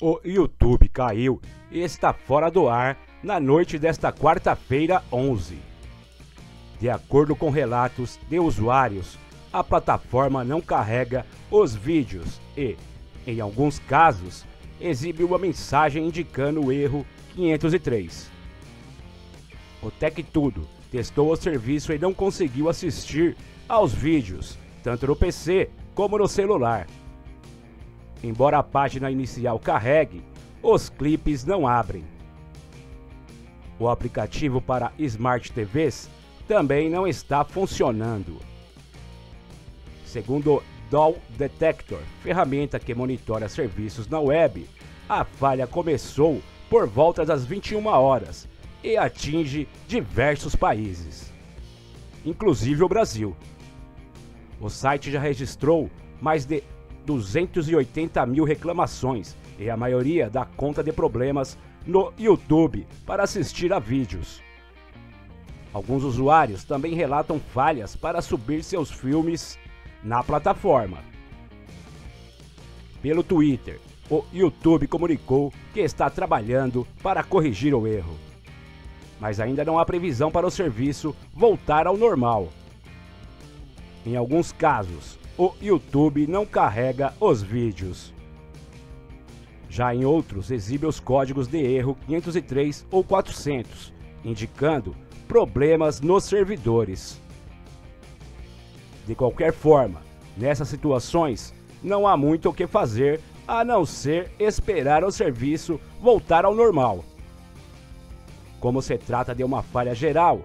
O YouTube caiu e está fora do ar na noite desta quarta-feira 11. De acordo com relatos de usuários, a plataforma não carrega os vídeos e, em alguns casos, exibe uma mensagem indicando o erro 503. O Tech Tudo testou o serviço e não conseguiu assistir aos vídeos, tanto no PC como no celular. Embora a página inicial carregue, os clipes não abrem. O aplicativo para Smart TVs também não está funcionando. Segundo o DOL Detector, ferramenta que monitora serviços na web, a falha começou por volta das 21 horas e atinge diversos países, inclusive o Brasil. O site já registrou mais de 280 mil reclamações e a maioria dá conta de problemas no YouTube para assistir a vídeos. Alguns usuários também relatam falhas para subir seus filmes na plataforma. Pelo Twitter, o YouTube comunicou que está trabalhando para corrigir o erro. Mas ainda não há previsão para o serviço voltar ao normal. Em alguns casos, o YouTube não carrega os vídeos. Já em outros, exibe os códigos de erro 503 ou 400, indicando problemas nos servidores. De qualquer forma, nessas situações, não há muito o que fazer a não ser esperar o serviço voltar ao normal. Como se trata de uma falha geral,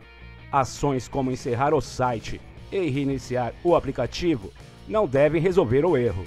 ações como encerrar o site e reiniciar o aplicativo não devem resolver o erro.